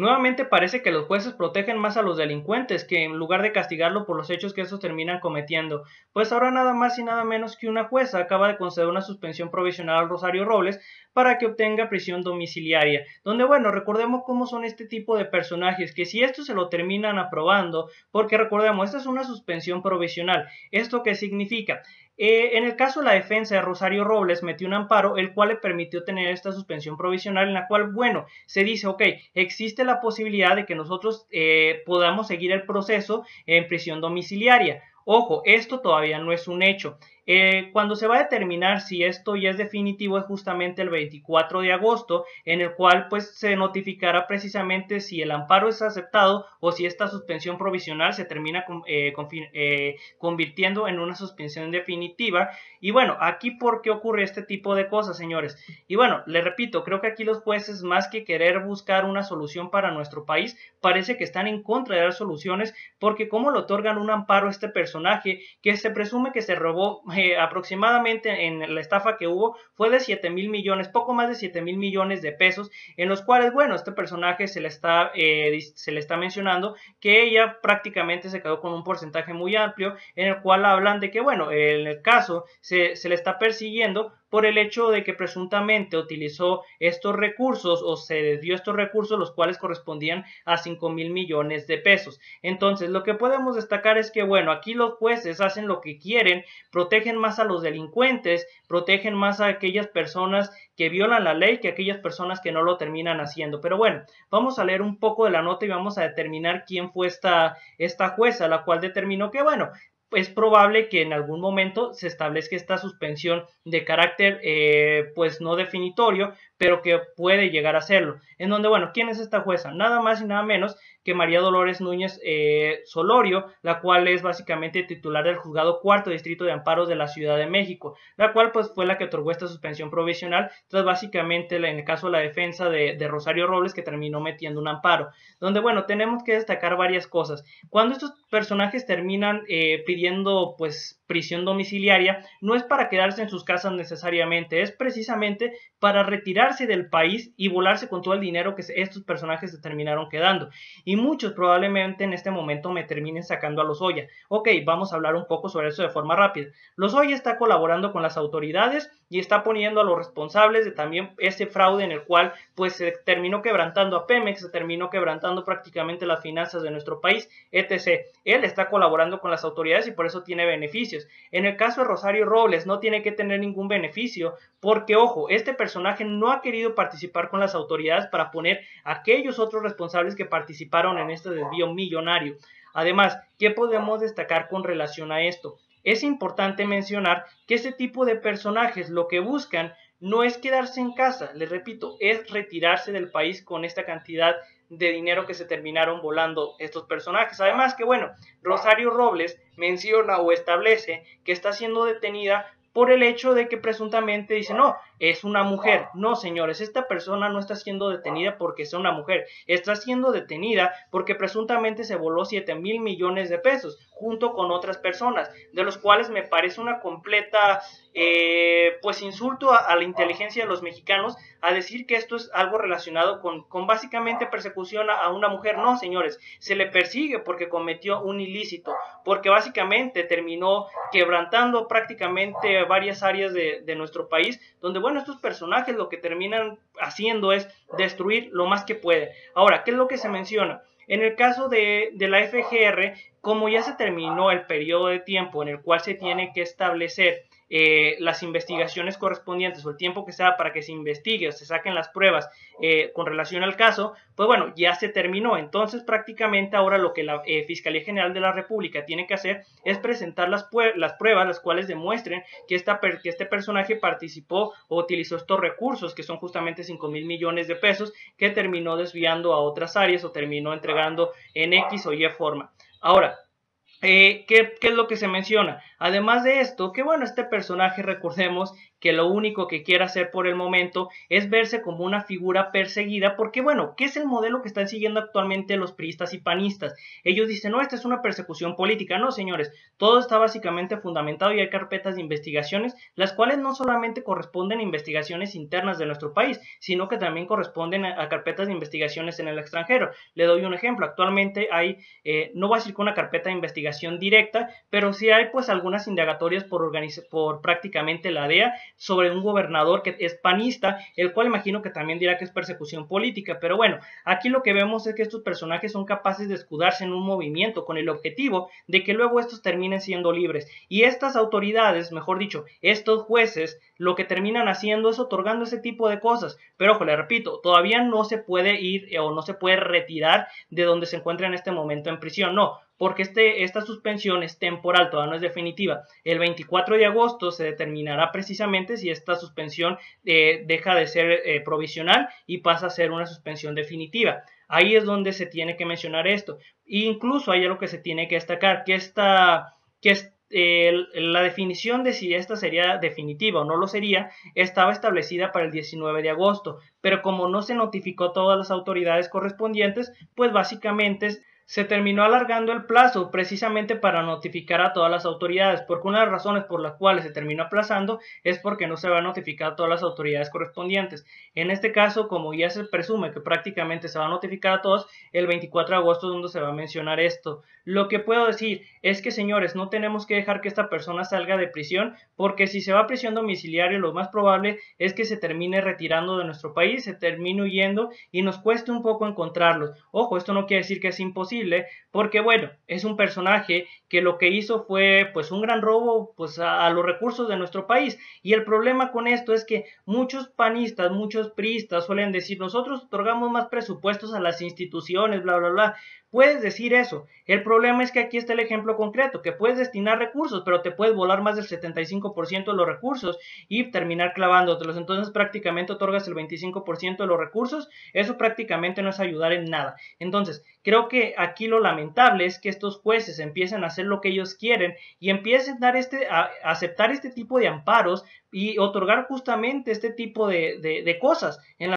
Nuevamente parece que los jueces protegen más a los delincuentes que en lugar de castigarlo por los hechos que estos terminan cometiendo. Pues ahora nada más y nada menos que una jueza acaba de conceder una suspensión provisional al Rosario Robles para que obtenga prisión domiciliaria. Donde bueno, recordemos cómo son este tipo de personajes, que si esto se lo terminan aprobando, porque recordemos, esta es una suspensión provisional. ¿Esto qué significa? Eh, en el caso de la defensa de Rosario Robles metió un amparo, el cual le permitió tener esta suspensión provisional, en la cual, bueno, se dice, ok, existe la posibilidad de que nosotros eh, podamos seguir el proceso en prisión domiciliaria. Ojo, esto todavía no es un hecho. Eh, cuando se va a determinar si esto ya es definitivo es justamente el 24 de agosto, en el cual pues se notificará precisamente si el amparo es aceptado o si esta suspensión provisional se termina eh, eh, convirtiendo en una suspensión definitiva. Y bueno, aquí por qué ocurre este tipo de cosas, señores. Y bueno, le repito, creo que aquí los jueces más que querer buscar una solución para nuestro país, parece que están en contra de dar soluciones porque cómo le otorgan un amparo a este personaje que se presume que se robó aproximadamente en la estafa que hubo fue de 7 mil millones, poco más de 7 mil millones de pesos, en los cuales, bueno, este personaje se le está, eh, se le está mencionando que ella prácticamente se quedó con un porcentaje muy amplio, en el cual hablan de que, bueno, en el caso se, se le está persiguiendo por el hecho de que presuntamente utilizó estos recursos o se desvió estos recursos los cuales correspondían a 5 mil millones de pesos. Entonces lo que podemos destacar es que bueno, aquí los jueces hacen lo que quieren, protegen más a los delincuentes, protegen más a aquellas personas que violan la ley que aquellas personas que no lo terminan haciendo. Pero bueno, vamos a leer un poco de la nota y vamos a determinar quién fue esta, esta jueza, la cual determinó que bueno, es probable que en algún momento se establezca esta suspensión de carácter eh, pues no definitorio, pero que puede llegar a serlo. En donde, bueno, ¿quién es esta jueza? Nada más y nada menos que María Dolores Núñez eh, Solorio, la cual es básicamente titular del juzgado cuarto distrito de amparos de la Ciudad de México, la cual pues fue la que otorgó esta suspensión provisional tras básicamente en el caso de la defensa de, de Rosario Robles que terminó metiendo un amparo, donde bueno, tenemos que destacar varias cosas. Cuando estos personajes terminan eh, pidiendo pues prisión domiciliaria no es para quedarse en sus casas necesariamente, es precisamente para retirarse del país y volarse con todo el dinero que estos personajes se terminaron quedando. Y muchos probablemente en este momento me terminen sacando a los Oya. Ok, vamos a hablar un poco sobre eso de forma rápida. Los Oya está colaborando con las autoridades y está poniendo a los responsables de también ese fraude en el cual pues se terminó quebrantando a Pemex, se terminó quebrantando prácticamente las finanzas de nuestro país, etc. Él está colaborando con las autoridades y por eso tiene beneficios. En el caso de Rosario Robles no tiene que tener ningún beneficio porque, ojo, este personaje no ha querido participar con las autoridades para poner a aquellos otros responsables que participaron en este desvío millonario. Además, ¿qué podemos destacar con relación a esto? Es importante mencionar que este tipo de personajes lo que buscan no es quedarse en casa, les repito, es retirarse del país con esta cantidad de dinero que se terminaron volando estos personajes. Además que bueno, Rosario Robles menciona o establece que está siendo detenida por el hecho de que presuntamente dice, no, es una mujer. No, señores, esta persona no está siendo detenida porque es una mujer, está siendo detenida porque presuntamente se voló 7 mil millones de pesos junto con otras personas, de los cuales me parece una completa, eh, pues, insulto a, la inteligencia de los mexicanos a decir que esto es algo relacionado con, con básicamente persecución a, una mujer. No, señores, se le persigue porque cometió un ilícito, porque básicamente terminó quebrantando prácticamente varias áreas de, de nuestro país, donde, bueno, estos personajes lo que terminan haciendo es destruir lo más que puede. Ahora, ¿qué es lo que se menciona? En el caso de, de, la FGR, como ya se terminó el periodo de tiempo en el cual se tiene que establecer eh, las investigaciones correspondientes o el tiempo que sea para que se investigue o se saquen las pruebas eh, con relación al caso, pues bueno, ya se terminó. Entonces prácticamente ahora lo que la eh, Fiscalía General de la República tiene que hacer es presentar las, las pruebas las cuales demuestren que, esta que este personaje participó o utilizó estos recursos que son justamente 5 mil millones de pesos que terminó desviando a otras áreas o terminó entregando en X o Y forma. Ahora, eh, ¿qué, es lo que se menciona? Además de esto, que bueno, este personaje recordemos que lo único que quiere hacer por el momento es verse como una figura perseguida, porque bueno, ¿qué es el modelo que están siguiendo actualmente los priistas y panistas? Ellos dicen, no, esta es una persecución política, no, señores, todo está básicamente fundamentado y hay carpetas de investigaciones, las cuales no solamente corresponden a investigaciones internas de nuestro país, sino que también corresponden a, carpetas de investigaciones en el extranjero. Le doy un ejemplo, actualmente hay, eh, no voy a decir que una carpeta de investigación directa, pero sí hay pues algunas indagatorias por, por prácticamente la DEA sobre un gobernador que es panista, el cual imagino que también dirá que es persecución política, pero bueno, aquí lo que vemos es que estos personajes son capaces de escudarse en un movimiento con el objetivo de que luego estos terminen siendo libres. Y estas autoridades, mejor dicho, estos jueces, lo que terminan haciendo es otorgando ese tipo de cosas. Pero ojo, le repito, todavía no se puede ir eh, o no se puede retirar de donde se encuentra en este momento en prisión. No, porque este, esta suspensión es temporal, todavía no es definitiva. El 24 de agosto se determinará precisamente si esta suspensión eh, deja de ser eh, provisional y pasa a ser una suspensión definitiva. Ahí es donde se tiene que mencionar esto. E incluso hay algo que se tiene que destacar, que esta, que la definición de si esta sería definitiva o no lo sería estaba establecida para el 19 de agosto, pero como no se notificó todas las autoridades correspondientes, pues básicamente se terminó alargando el plazo precisamente para notificar a todas las autoridades, porque una de las razones por las cuales se terminó aplazando es porque no se va a notificar a todas las autoridades correspondientes. En este caso, como ya se presume que prácticamente se va a notificar a todos, el 24 de agosto es donde se va a mencionar esto. Lo que puedo decir es que, señores, no tenemos que dejar que esta persona salga de prisión, porque si se va a prisión domiciliaria, lo más probable es que se termine retirando de nuestro país, se termine huyendo y nos cueste un poco encontrarlos. Ojo, esto no quiere decir que es imposible, porque bueno, es un personaje que lo que hizo fue pues un gran robo pues a, a los recursos de nuestro país. Y el problema con esto es que muchos panistas, muchos priistas suelen decir, nosotros otorgamos más presupuestos a las instituciones, bla, bla, bla. Puedes decir eso. El problema es que aquí está el ejemplo concreto, que puedes destinar recursos, pero te puedes volar más del 75% de los recursos y terminar clavándotelos. Entonces prácticamente otorgas el 25% de los recursos. Eso prácticamente no es ayudar en nada. Entonces, creo que aquí lo lamentable es que estos jueces empiecen a hacer lo que ellos quieren y empiecen a, dar este, a aceptar este tipo de amparos y otorgar justamente este tipo de, de, cosas en